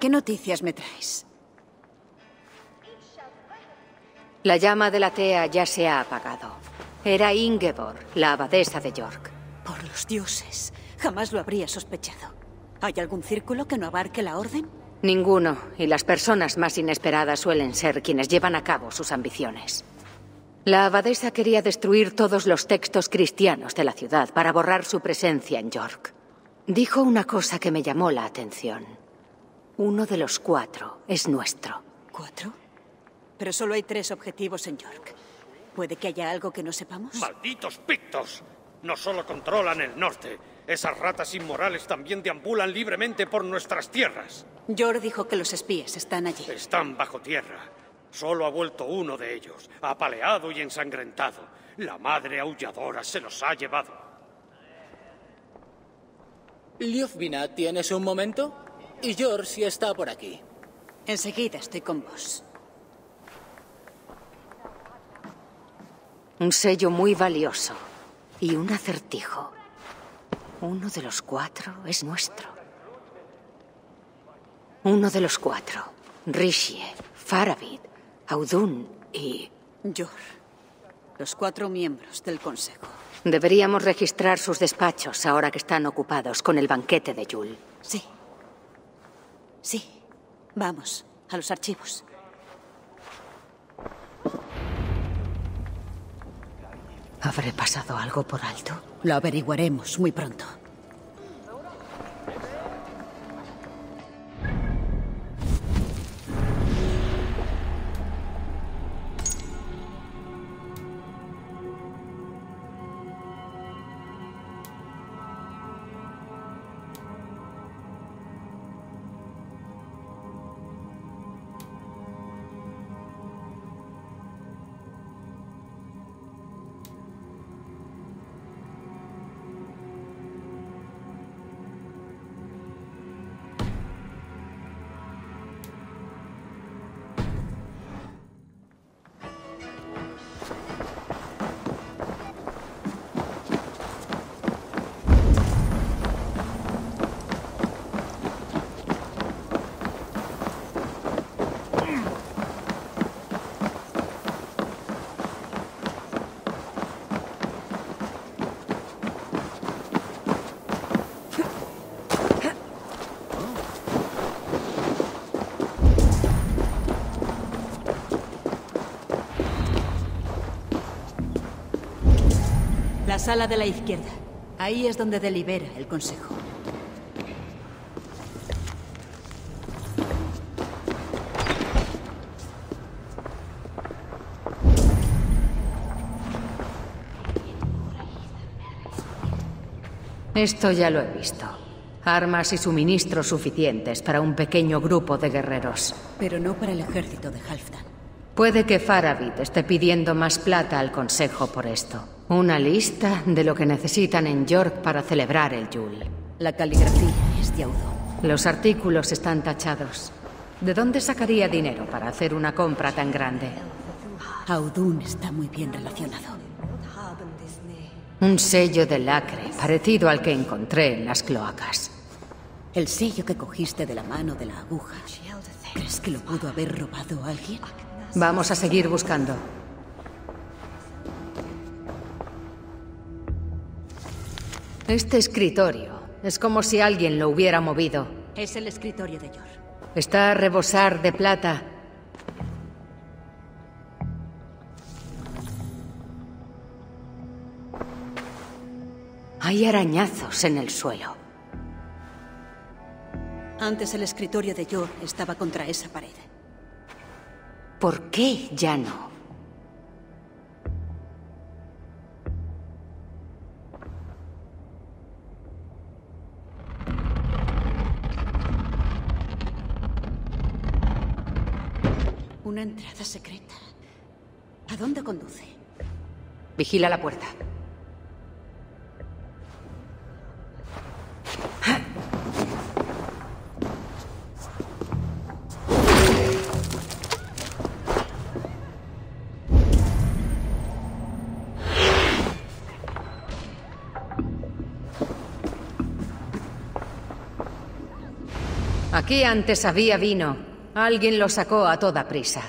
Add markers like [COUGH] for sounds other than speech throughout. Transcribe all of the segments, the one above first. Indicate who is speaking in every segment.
Speaker 1: ¿Qué noticias me traes?
Speaker 2: La llama de la tea ya se ha apagado. Era Ingeborg, la abadesa de York.
Speaker 1: Por los dioses. Jamás lo habría sospechado. ¿Hay algún círculo que no abarque la orden?
Speaker 2: Ninguno, y las personas más inesperadas suelen ser quienes llevan a cabo sus ambiciones. La abadesa quería destruir todos los textos cristianos de la ciudad para borrar su presencia en York. Dijo una cosa que me llamó la atención. Uno de los cuatro es nuestro.
Speaker 1: ¿Cuatro? Pero solo hay tres objetivos en York. ¿Puede que haya algo que no sepamos?
Speaker 3: ¡Malditos pictos! No solo controlan el norte, esas ratas inmorales también deambulan libremente por nuestras tierras.
Speaker 1: Yor dijo que los espías están allí.
Speaker 3: Están bajo tierra. Solo ha vuelto uno de ellos, apaleado y ensangrentado. La madre aulladora se los ha llevado.
Speaker 4: Liofvina, ¿tienes un momento? Y George está por aquí.
Speaker 1: Enseguida estoy con vos.
Speaker 2: Un sello muy valioso y un acertijo. Uno de los cuatro es nuestro. Uno de los cuatro. Rishie, Faravid, Audun y...
Speaker 1: Yor. Los cuatro miembros del Consejo.
Speaker 2: Deberíamos registrar sus despachos ahora que están ocupados con el banquete de Yul.
Speaker 1: Sí. Sí. Vamos, a los archivos.
Speaker 2: ¿Habré pasado algo por alto?
Speaker 1: Lo averiguaremos muy pronto. Sala de la izquierda. Ahí es donde delibera el Consejo.
Speaker 2: Esto ya lo he visto. Armas y suministros suficientes para un pequeño grupo de guerreros.
Speaker 1: Pero no para el ejército de Halfdan.
Speaker 2: Puede que Faravid esté pidiendo más plata al Consejo por esto. Una lista de lo que necesitan en York para celebrar el Yule.
Speaker 1: La caligrafía es de Audun.
Speaker 2: Los artículos están tachados. ¿De dónde sacaría dinero para hacer una compra tan grande?
Speaker 1: Audun está muy bien relacionado.
Speaker 2: Un sello de lacre, parecido al que encontré en las cloacas.
Speaker 1: El sello que cogiste de la mano de la aguja. ¿Crees que lo pudo haber robado alguien?
Speaker 2: Vamos a seguir buscando. Este escritorio es como si alguien lo hubiera movido.
Speaker 1: Es el escritorio de Yor.
Speaker 2: Está a rebosar de plata. Hay arañazos en el suelo.
Speaker 1: Antes el escritorio de Yor estaba contra esa pared.
Speaker 2: ¿Por qué ya no?
Speaker 1: Una entrada secreta. ¿A dónde conduce?
Speaker 2: Vigila la puerta. Aquí antes había vino. Alguien lo sacó a toda prisa.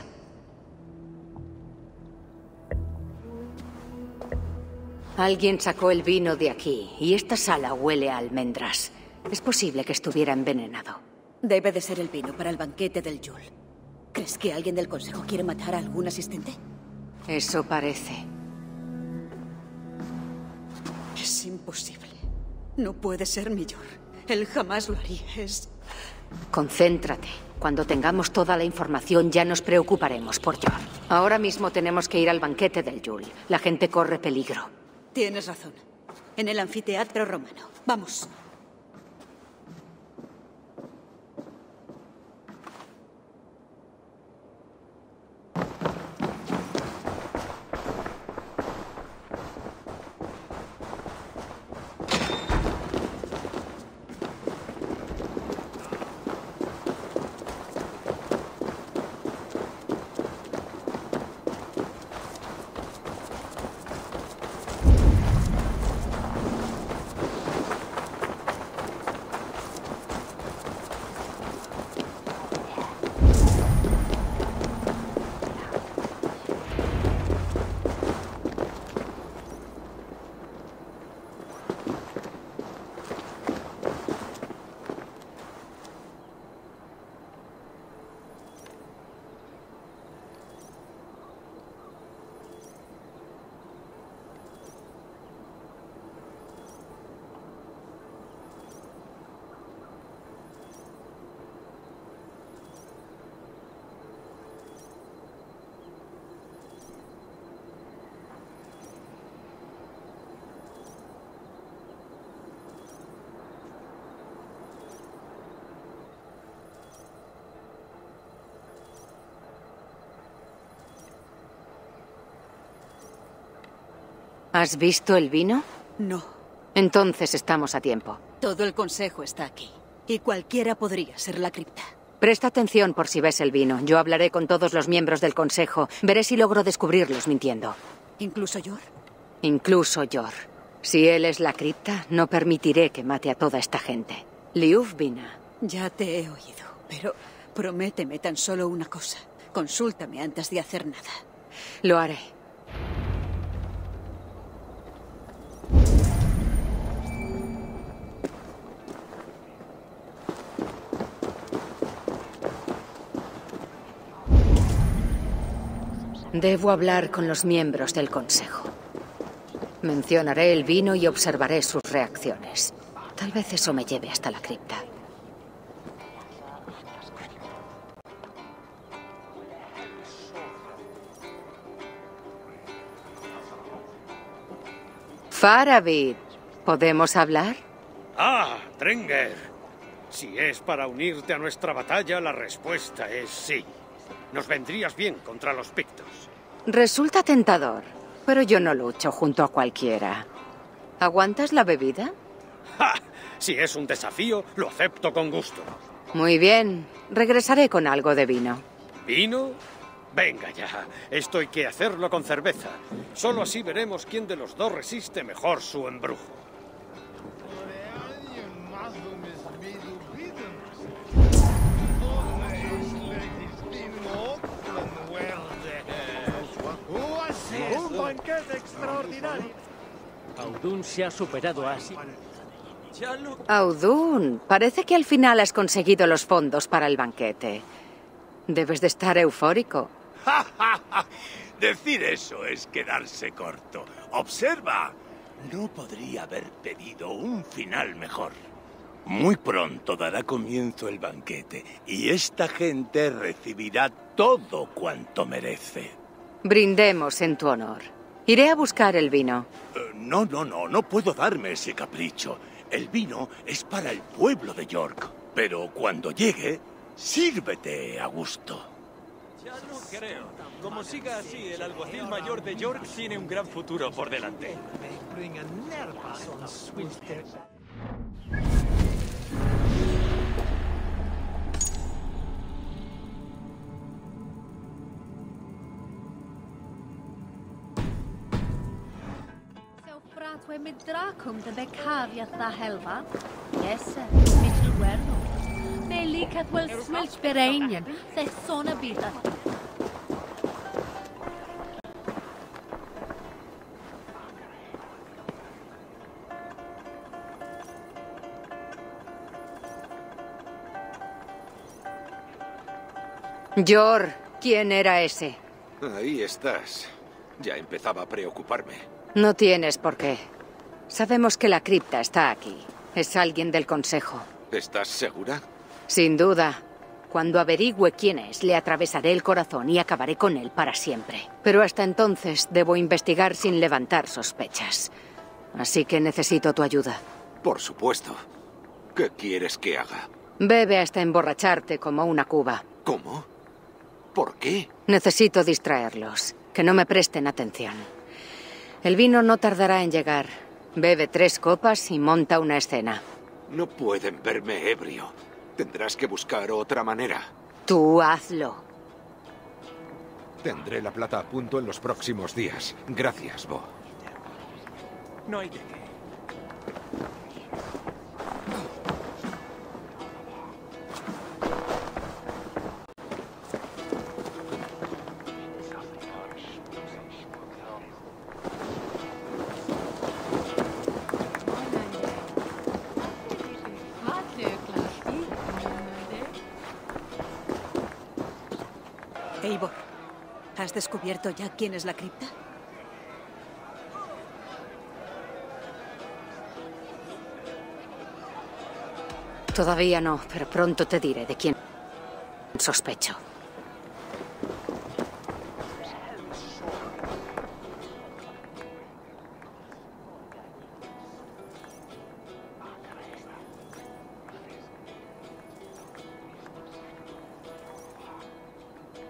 Speaker 2: Alguien sacó el vino de aquí, y esta sala huele a almendras. Es posible que estuviera envenenado.
Speaker 1: Debe de ser el vino para el banquete del Yul. ¿Crees que alguien del Consejo quiere matar a algún asistente?
Speaker 2: Eso parece.
Speaker 1: Es imposible. No puede ser Millor. Él jamás lo haría. Es...
Speaker 2: Concéntrate. Cuando tengamos toda la información ya nos preocuparemos por Yor. Ahora mismo tenemos que ir al banquete del Yul. La gente corre peligro.
Speaker 1: Tienes razón. En el anfiteatro romano. Vamos.
Speaker 2: ¿Has visto el vino?
Speaker 1: No.
Speaker 2: Entonces estamos a tiempo.
Speaker 1: Todo el Consejo está aquí. Y cualquiera podría ser la cripta.
Speaker 2: Presta atención por si ves el vino. Yo hablaré con todos los miembros del Consejo. Veré si logro descubrirlos mintiendo.
Speaker 1: ¿Incluso Yor?
Speaker 2: Incluso Yor. Si él es la cripta, no permitiré que mate a toda esta gente. Liuvvina.
Speaker 1: Ya te he oído, pero prométeme tan solo una cosa. Consúltame antes de hacer nada.
Speaker 2: Lo haré. Debo hablar con los miembros del Consejo. Mencionaré el vino y observaré sus reacciones. Tal vez eso me lleve hasta la cripta. Faravid, ¿podemos hablar?
Speaker 3: Ah, Trenger. Si es para unirte a nuestra batalla, la respuesta es sí. Nos vendrías bien contra los pictos.
Speaker 2: Resulta tentador, pero yo no lucho junto a cualquiera. ¿Aguantas la bebida?
Speaker 3: ¡Ja! Si es un desafío, lo acepto con gusto.
Speaker 2: Muy bien. Regresaré con algo de vino.
Speaker 3: ¿Vino? Venga ya. Esto hay que hacerlo con cerveza. Solo así veremos quién de los dos resiste mejor su embrujo.
Speaker 5: Audun se ha superado a sí.
Speaker 2: Audun, parece que al final has conseguido los fondos para el banquete. Debes de estar eufórico. [LAUGHS]
Speaker 6: Decir eso es quedarse corto. Observa, no podría haber pedido un final mejor. Muy pronto dará comienzo el banquete y esta gente recibirá todo cuanto merece.
Speaker 2: Brindemos en tu honor. Iré a buscar el vino.
Speaker 6: Eh, no, no, no, no puedo darme ese capricho. El vino es para el pueblo de York. Pero cuando llegue, sírvete a gusto.
Speaker 7: Ya no creo. Como siga así, el alguacil mayor de York tiene un gran futuro por delante.
Speaker 8: Fratwe mit dracum de becaviat da helva? Yes, mit luerno. Be Líkat wel. Det är såna bitar.
Speaker 2: Yor, ¿quién era ese?
Speaker 9: Ahí estás. Ya empezaba a preocuparme.
Speaker 2: No tienes por qué. Sabemos que la cripta está aquí. Es alguien del Consejo.
Speaker 9: ¿Estás segura?
Speaker 2: Sin duda. Cuando averigüe quién es, le atravesaré el corazón y acabaré con él para siempre. Pero hasta entonces debo investigar sin levantar sospechas. Así que necesito tu ayuda.
Speaker 9: Por supuesto. ¿Qué quieres que haga?
Speaker 2: Bebe hasta emborracharte como una cuba.
Speaker 9: ¿Cómo? ¿Por qué?
Speaker 2: Necesito distraerlos. Que no me presten atención. El vino no tardará en llegar. Bebe tres copas y monta una escena.
Speaker 9: No pueden verme ebrio. Tendrás que buscar otra manera.
Speaker 2: Tú hazlo.
Speaker 9: Tendré la plata a punto en los próximos días. Gracias, Bo.
Speaker 7: No hay de qué.
Speaker 1: ¿Has descubierto ya quién es la cripta?
Speaker 2: Todavía no, pero pronto te diré de quién sospecho.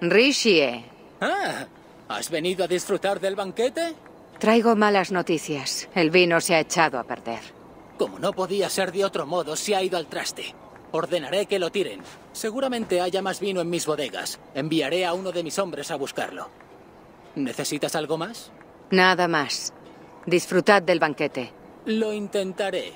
Speaker 2: Rishie,
Speaker 4: Ah, ¿has venido a disfrutar del banquete?
Speaker 2: traigo malas noticias. El vino se ha echado a perder.
Speaker 4: Como no podía ser de otro modo, se ha ido al traste. Ordenaré que lo tiren. Seguramente haya más vino en mis bodegas. Enviaré a uno de mis hombres a buscarlo. ¿Necesitas algo más?
Speaker 2: Nada más. Disfrutad del banquete.
Speaker 4: Lo intentaré.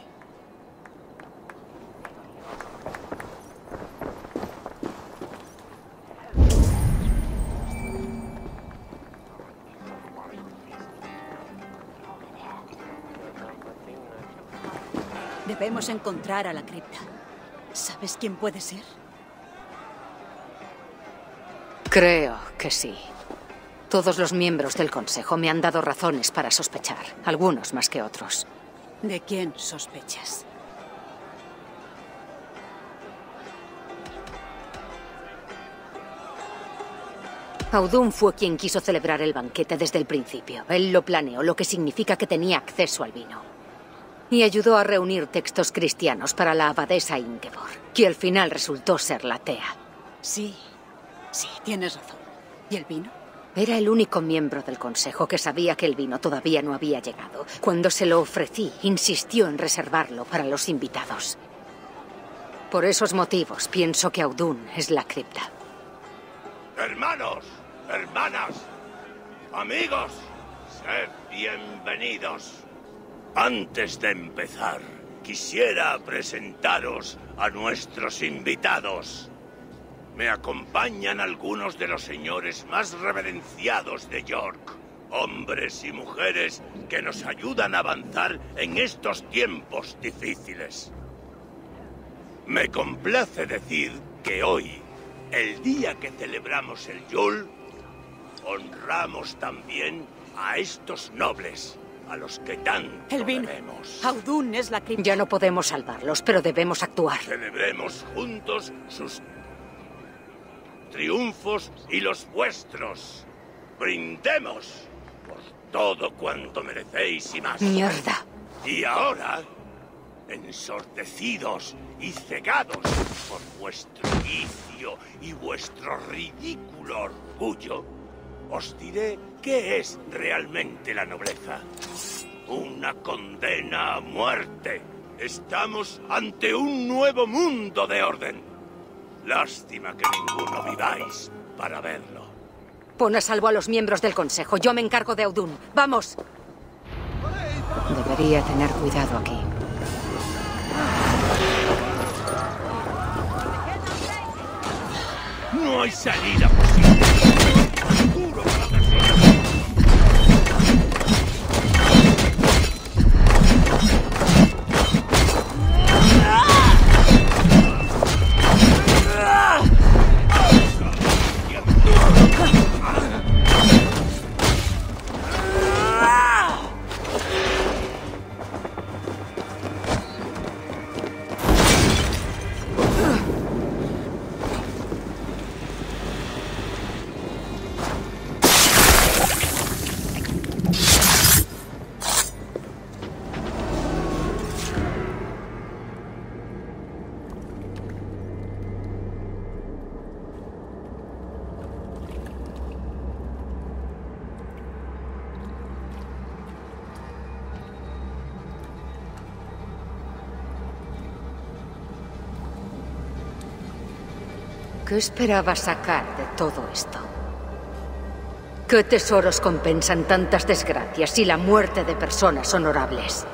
Speaker 1: Debemos encontrar a la cripta. ¿Sabes quién puede ser?
Speaker 2: Creo que sí. Todos los miembros del Consejo me han dado razones para sospechar, algunos más que otros.
Speaker 1: ¿De quién sospechas?
Speaker 2: Audun fue quien quiso celebrar el banquete desde el principio. Él lo planeó, lo que significa que tenía acceso al vino. Y ayudó a reunir textos cristianos para la abadesa Ingeborg, que al final resultó ser la Tea.
Speaker 1: Sí, sí, tienes razón. ¿Y el vino?
Speaker 2: Era el único miembro del consejo que sabía que el vino todavía no había llegado. Cuando se lo ofrecí, insistió en reservarlo para los invitados. Por esos motivos, pienso que Audun es la cripta.
Speaker 6: Hermanos, hermanas, amigos, sed bienvenidos. Antes de empezar, quisiera presentaros a nuestros invitados. Me acompañan algunos de los señores más reverenciados de York, hombres y mujeres que nos ayudan a avanzar en estos tiempos difíciles. Me complace decir que hoy, el día que celebramos el Yule, honramos también a estos nobles, a los que tanto
Speaker 1: El vino.
Speaker 6: debemos.
Speaker 1: Audun es la cripta.
Speaker 2: Ya no podemos salvarlos, pero debemos actuar.
Speaker 6: Celebremos juntos sus triunfos y los vuestros. Brindemos por todo cuanto merecéis y más.
Speaker 2: Mierda.
Speaker 6: Y ahora, ensortecidos y cegados por vuestro vicio y vuestro ridículo orgullo, os diré qué es realmente la nobleza. Una condena a muerte. Estamos ante un nuevo mundo de orden. Lástima que ninguno viváis para verlo.
Speaker 2: Pon a salvo a los miembros del consejo. Yo me encargo de Audun. ¡Vamos! Debería tener cuidado aquí.
Speaker 6: hay salida
Speaker 2: ¿Qué esperabas sacar de todo esto? ¿Qué tesoros compensan tantas desgracias y la muerte de personas honorables?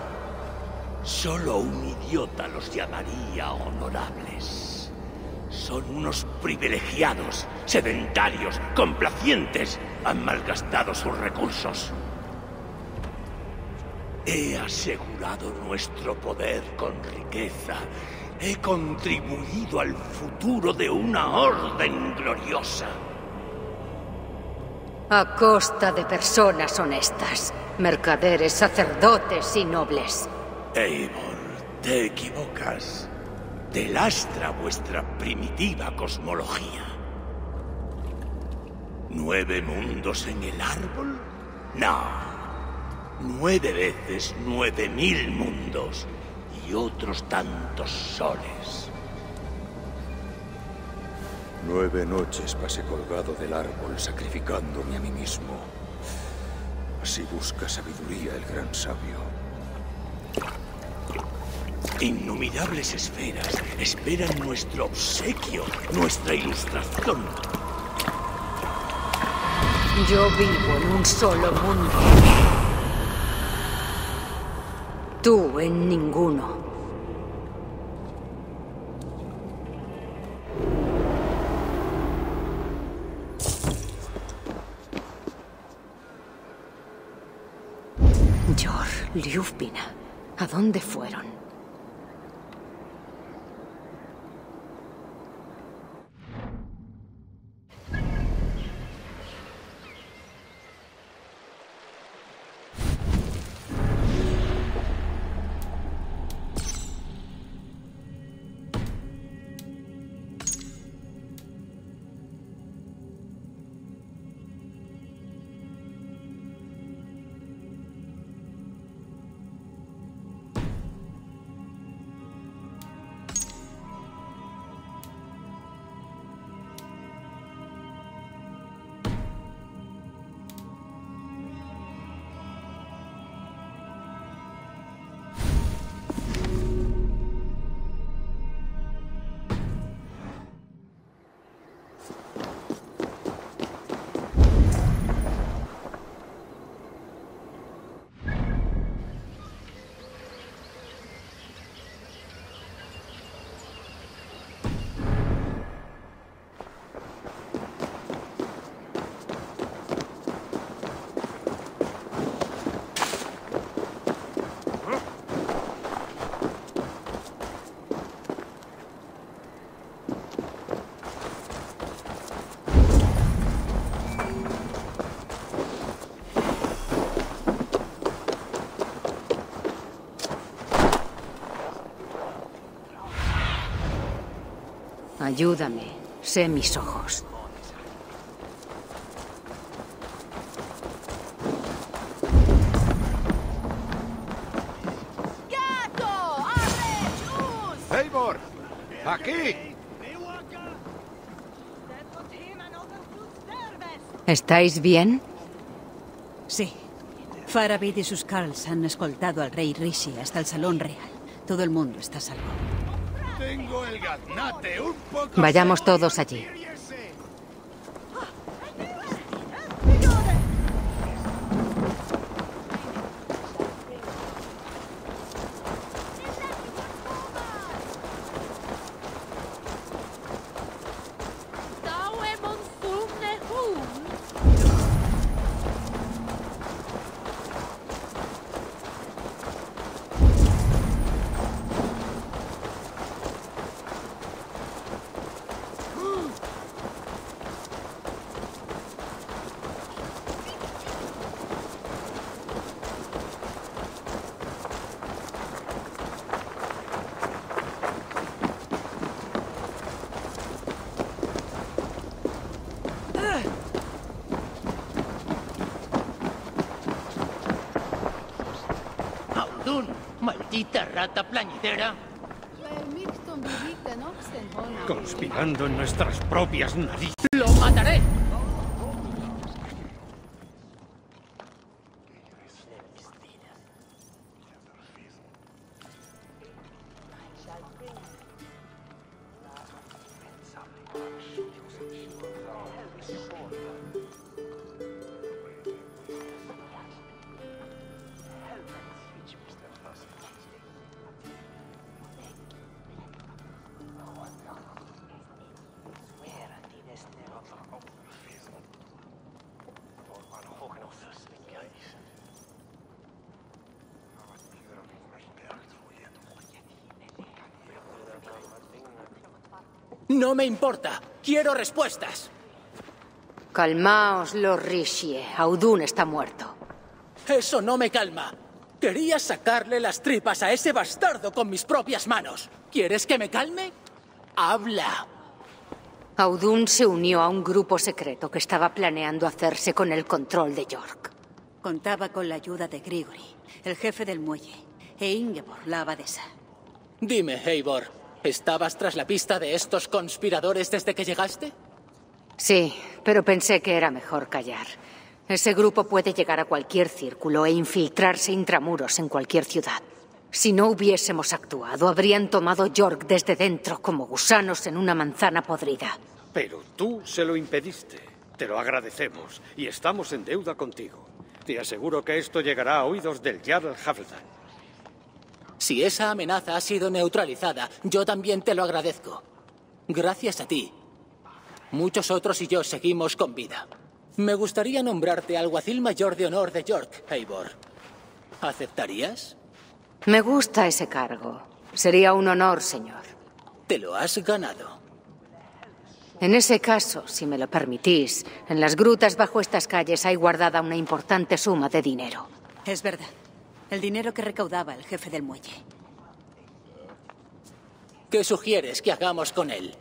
Speaker 6: Solo un idiota los llamaría honorables. Son unos privilegiados, sedentarios, complacientes. Han malgastado sus recursos. He asegurado nuestro poder con riqueza. He contribuido al futuro de una orden gloriosa.
Speaker 2: A costa de personas honestas, mercaderes, sacerdotes y nobles.
Speaker 6: Eivor, te equivocas. Te lastra vuestra primitiva cosmología. ¿Nueve mundos en el árbol? No. Nueve veces nueve mil mundos y otros tantos soles.
Speaker 10: Nueve noches pasé colgado del árbol sacrificándome a mí mismo. Así busca sabiduría el gran sabio.
Speaker 6: Innumerables esferas esperan nuestro obsequio, nuestra ilustración.
Speaker 2: Yo vivo en un solo mundo. Tú en ninguno. Liufpina, ¿a dónde fueron? Ayúdame, sé mis ojos.
Speaker 11: Eivor, aquí.
Speaker 2: ¿Estáis bien?
Speaker 1: Sí. Faravid y sus Karls han escoltado al rey Rishi hasta el Salón Real. Todo el mundo está salvo.
Speaker 2: Vayamos todos allí.
Speaker 4: Maldita rata plañidera.
Speaker 3: Conspirando en nuestras propias narices.
Speaker 4: No me importa. Quiero respuestas.
Speaker 2: Calmaos, Lord Rishie. Audun está muerto.
Speaker 4: Eso no me calma. Quería sacarle las tripas a ese bastardo con mis propias manos. ¿Quieres que me calme? Habla.
Speaker 2: Audun se unió a un grupo secreto que estaba planeando hacerse con el control de York.
Speaker 1: Contaba con la ayuda de Grigory, el jefe del muelle, e Ingeborg, la abadesa.
Speaker 4: Dime, Eivor, ¿estabas tras la pista de estos conspiradores desde que llegaste?
Speaker 2: Sí, pero pensé que era mejor callar. Ese grupo puede llegar a cualquier círculo e infiltrarse intramuros en cualquier ciudad. Si no hubiésemos actuado, habrían tomado York desde dentro como gusanos en una manzana podrida.
Speaker 3: Pero tú se lo impediste. Te lo agradecemos y estamos en deuda contigo. Te aseguro que esto llegará a oídos del Jarl Haveldan.
Speaker 4: Si esa amenaza ha sido neutralizada, yo también te lo agradezco. Gracias a ti. Muchos otros y yo seguimos con vida. Me gustaría nombrarte alguacil mayor de honor de York, Eivor. ¿Aceptarías?
Speaker 2: Me gusta ese cargo. Sería un honor, señor.
Speaker 4: Te lo has ganado.
Speaker 2: En ese caso, si me lo permitís, en las grutas bajo estas calles hay guardada una importante suma de dinero.
Speaker 1: Es verdad. El dinero que recaudaba el jefe del muelle.
Speaker 4: ¿Qué sugieres que hagamos con él?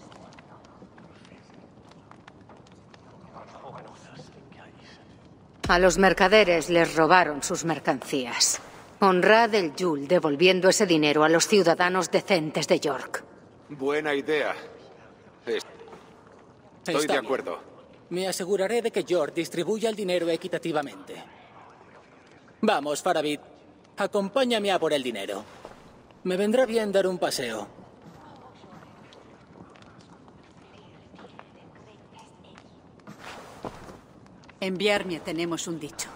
Speaker 2: A los mercaderes les robaron sus mercancías. Honrad el Yul devolviendo ese dinero a los ciudadanos decentes de York.
Speaker 9: Buena idea. Es- Estoy
Speaker 4: Está
Speaker 9: de
Speaker 4: bien.
Speaker 9: acuerdo.
Speaker 4: Me aseguraré de que York distribuya el dinero equitativamente. Vamos, Farabit. Acompáñame a por el dinero. Me vendrá bien dar un paseo.
Speaker 1: En Bjarnia tenemos un dicho.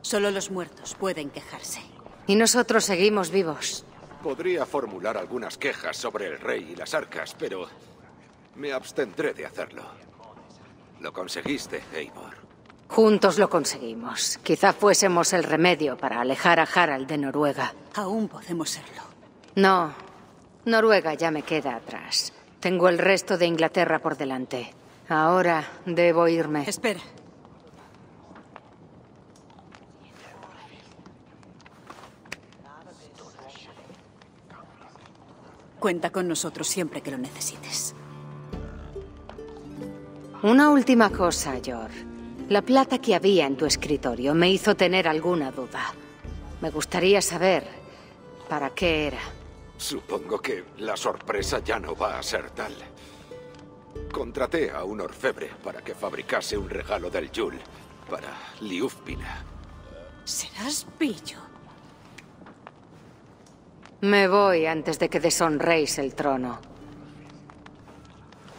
Speaker 1: Solo los muertos pueden quejarse.
Speaker 2: Y nosotros seguimos vivos.
Speaker 9: Podría formular algunas quejas sobre el rey y las arcas, pero me abstendré de hacerlo. Lo conseguiste, Eivor.
Speaker 2: Juntos lo conseguimos. Quizá fuésemos el remedio para alejar a Harald de Noruega.
Speaker 1: Aún podemos serlo.
Speaker 2: No, Noruega ya me queda atrás. Tengo el resto de Inglaterra por delante. Ahora debo irme.
Speaker 1: Espera. Cuenta con nosotros siempre que lo necesites.
Speaker 2: Una última cosa, George. La plata que había en tu escritorio me hizo tener alguna duda. Me gustaría saber para qué era.
Speaker 9: Supongo que la sorpresa ya no va a ser tal. Contraté a un orfebre para que fabricase un regalo del Yul para Liufpina.
Speaker 1: Serás pillo.
Speaker 2: Me voy antes de que deshonréis el trono.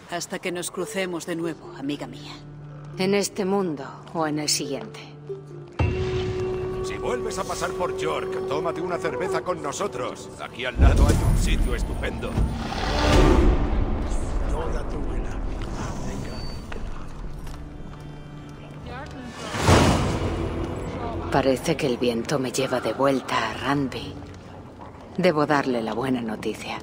Speaker 1: Hasta que nos crucemos de nuevo, amiga mía.
Speaker 2: En este mundo o en el siguiente.
Speaker 11: Si vuelves a pasar por York, tómate una cerveza con nosotros. Aquí al lado hay un sitio estupendo.
Speaker 2: Parece que el viento me lleva de vuelta a Randby. Debo darle la buena noticia.